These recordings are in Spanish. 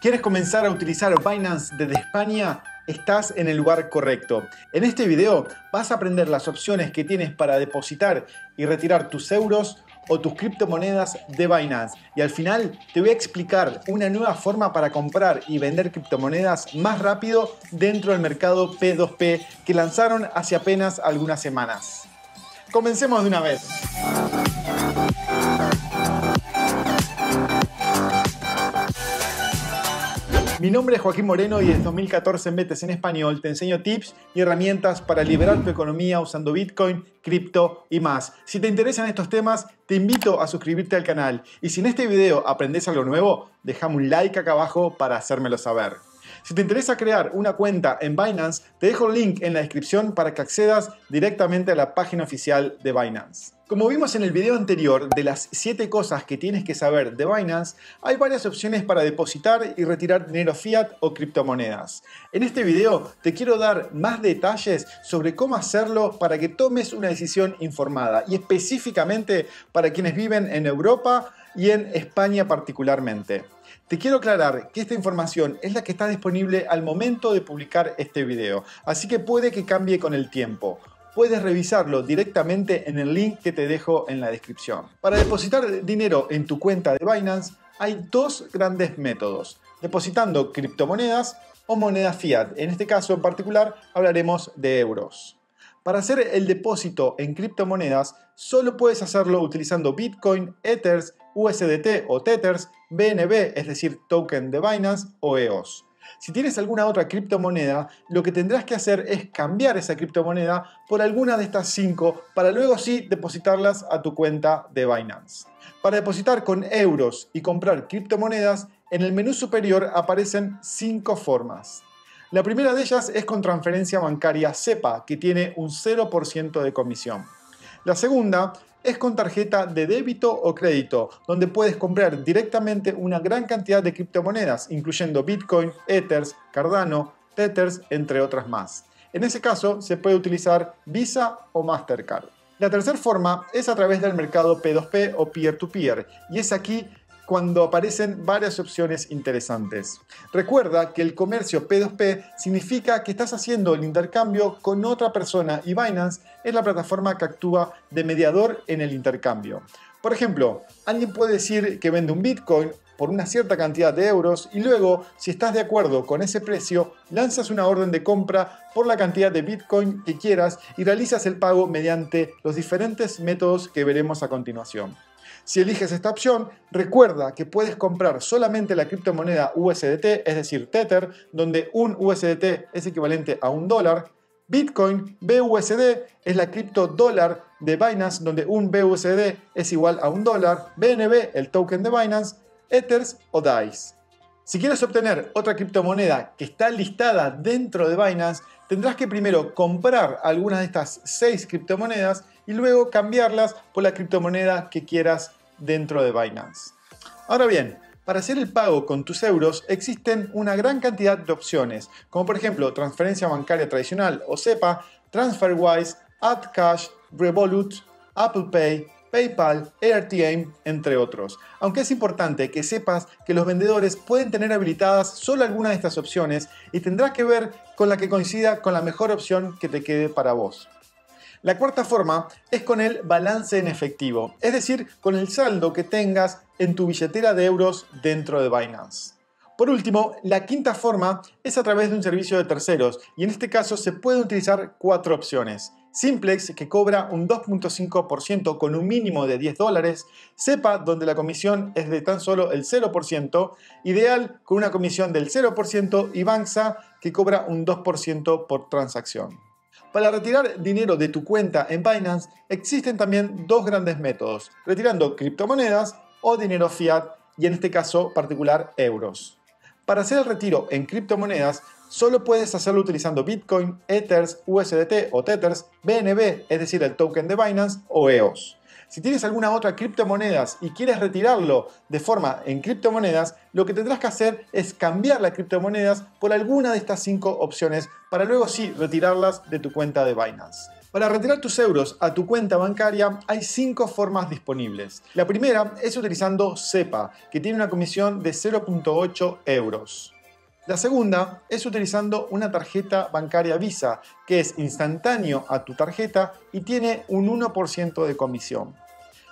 ¿Quieres comenzar a utilizar Binance desde España? Estás en el lugar correcto. En este video vas a aprender las opciones que tienes para depositar y retirar tus euros o tus criptomonedas de Binance. Y al final te voy a explicar una nueva forma para comprar y vender criptomonedas más rápido dentro del mercado P2P que lanzaron hace apenas algunas semanas. Comencemos de una vez. Mi nombre es Joaquín Moreno y desde 2014 en Metes en Español te enseño tips y herramientas para liberar tu economía usando Bitcoin, cripto y más. Si te interesan estos temas, te invito a suscribirte al canal y si en este video aprendes algo nuevo, déjame un like acá abajo para hacérmelo saber. Si te interesa crear una cuenta en Binance, te dejo el link en la descripción para que accedas directamente a la página oficial de Binance. Como vimos en el video anterior de las 7 cosas que tienes que saber de Binance, hay varias opciones para depositar y retirar dinero fiat o criptomonedas. En este video te quiero dar más detalles sobre cómo hacerlo para que tomes una decisión informada y específicamente para quienes viven en Europa y en España particularmente. Te quiero aclarar que esta información es la que está disponible al momento de publicar este video, así que puede que cambie con el tiempo puedes revisarlo directamente en el link que te dejo en la descripción. Para depositar dinero en tu cuenta de Binance hay dos grandes métodos, depositando criptomonedas o moneda fiat. En este caso en particular hablaremos de euros. Para hacer el depósito en criptomonedas, solo puedes hacerlo utilizando Bitcoin, Ethers, USDT o Tethers, BNB, es decir, token de Binance o EOS. Si tienes alguna otra criptomoneda, lo que tendrás que hacer es cambiar esa criptomoneda por alguna de estas cinco para luego sí depositarlas a tu cuenta de Binance. Para depositar con euros y comprar criptomonedas, en el menú superior aparecen cinco formas. La primera de ellas es con transferencia bancaria SEPA, que tiene un 0% de comisión. La segunda es con tarjeta de débito o crédito, donde puedes comprar directamente una gran cantidad de criptomonedas, incluyendo Bitcoin, Ethers, Cardano, Tethers, entre otras más. En ese caso, se puede utilizar Visa o Mastercard. La tercera forma es a través del mercado P2P o peer-to-peer, -peer, y es aquí cuando aparecen varias opciones interesantes. Recuerda que el comercio P2P significa que estás haciendo el intercambio con otra persona y Binance es la plataforma que actúa de mediador en el intercambio. Por ejemplo, alguien puede decir que vende un Bitcoin por una cierta cantidad de euros y luego, si estás de acuerdo con ese precio, lanzas una orden de compra por la cantidad de Bitcoin que quieras y realizas el pago mediante los diferentes métodos que veremos a continuación. Si eliges esta opción, recuerda que puedes comprar solamente la criptomoneda USDT, es decir, Tether, donde un USDT es equivalente a un dólar. Bitcoin BUSD es la cripto dólar de Binance, donde un BUSD es igual a un dólar. BNB, el token de Binance. Ethers o DICE. Si quieres obtener otra criptomoneda que está listada dentro de Binance, tendrás que primero comprar algunas de estas seis criptomonedas y luego cambiarlas por la criptomoneda que quieras dentro de Binance. Ahora bien, para hacer el pago con tus euros existen una gran cantidad de opciones, como por ejemplo transferencia bancaria tradicional o SEPA, TransferWise, AdCash, Revolut, Apple Pay, PayPal, AirTM, entre otros. Aunque es importante que sepas que los vendedores pueden tener habilitadas solo algunas de estas opciones y tendrás que ver con la que coincida con la mejor opción que te quede para vos. La cuarta forma es con el balance en efectivo, es decir, con el saldo que tengas en tu billetera de euros dentro de Binance. Por último, la quinta forma es a través de un servicio de terceros y en este caso se pueden utilizar cuatro opciones. Simplex, que cobra un 2.5% con un mínimo de 10 dólares, SEPA, donde la comisión es de tan solo el 0%, Ideal, con una comisión del 0%, y Banxa, que cobra un 2% por transacción. Para retirar dinero de tu cuenta en Binance existen también dos grandes métodos, retirando criptomonedas o dinero fiat y en este caso particular euros. Para hacer el retiro en criptomonedas solo puedes hacerlo utilizando Bitcoin, Ethers, USDT o Tethers, BNB, es decir, el token de Binance o EOS. Si tienes alguna otra criptomonedas y quieres retirarlo de forma en criptomonedas, lo que tendrás que hacer es cambiar las criptomonedas por alguna de estas cinco opciones para luego sí retirarlas de tu cuenta de Binance. Para retirar tus euros a tu cuenta bancaria hay cinco formas disponibles. La primera es utilizando SEPA, que tiene una comisión de 0.8 euros. La segunda es utilizando una tarjeta bancaria Visa, que es instantáneo a tu tarjeta y tiene un 1% de comisión.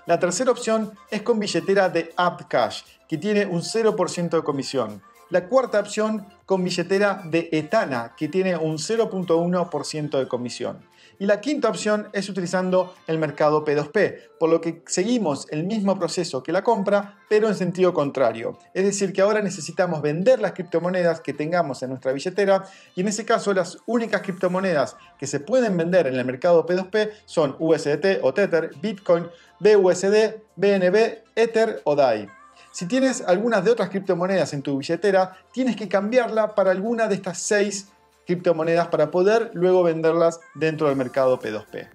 La tercera opción es con billetera de AppCash, que tiene un 0% de comisión. La cuarta opción con billetera de Etana, que tiene un 0.1% de comisión. Y la quinta opción es utilizando el mercado P2P, por lo que seguimos el mismo proceso que la compra, pero en sentido contrario. Es decir, que ahora necesitamos vender las criptomonedas que tengamos en nuestra billetera y en ese caso las únicas criptomonedas que se pueden vender en el mercado P2P son USDT o Tether, Bitcoin, BUSD, BNB, Ether o DAI. Si tienes algunas de otras criptomonedas en tu billetera, tienes que cambiarla para alguna de estas seis criptomonedas para poder luego venderlas dentro del mercado P2P.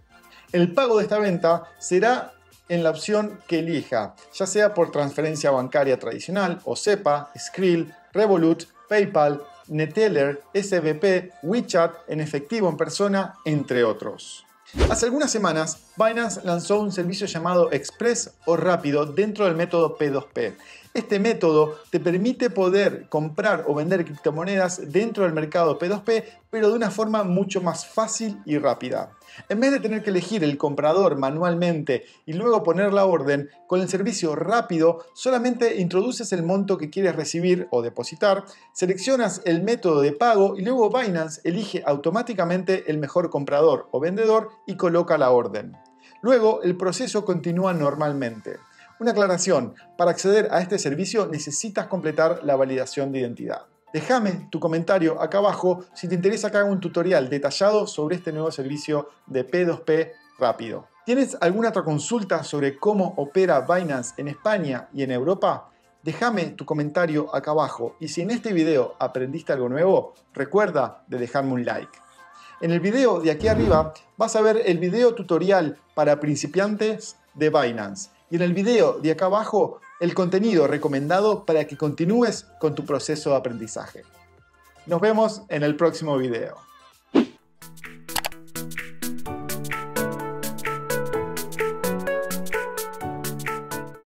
El pago de esta venta será en la opción que elija, ya sea por transferencia bancaria tradicional o SEPA, Skrill, Revolut, PayPal, Neteller, SBP, WeChat, en efectivo en persona, entre otros. Hace algunas semanas, Binance lanzó un servicio llamado Express o Rápido dentro del método P2P. Este método te permite poder comprar o vender criptomonedas dentro del mercado P2P, pero de una forma mucho más fácil y rápida. En vez de tener que elegir el comprador manualmente y luego poner la orden, con el servicio rápido solamente introduces el monto que quieres recibir o depositar, seleccionas el método de pago y luego Binance elige automáticamente el mejor comprador o vendedor y coloca la orden. Luego el proceso continúa normalmente. Una aclaración, para acceder a este servicio necesitas completar la validación de identidad. Déjame tu comentario acá abajo si te interesa que haga un tutorial detallado sobre este nuevo servicio de P2P rápido. ¿Tienes alguna otra consulta sobre cómo opera Binance en España y en Europa? Déjame tu comentario acá abajo y si en este video aprendiste algo nuevo, recuerda de dejarme un like. En el video de aquí arriba vas a ver el video tutorial para principiantes de Binance y en el video de acá abajo el contenido recomendado para que continúes con tu proceso de aprendizaje. Nos vemos en el próximo video.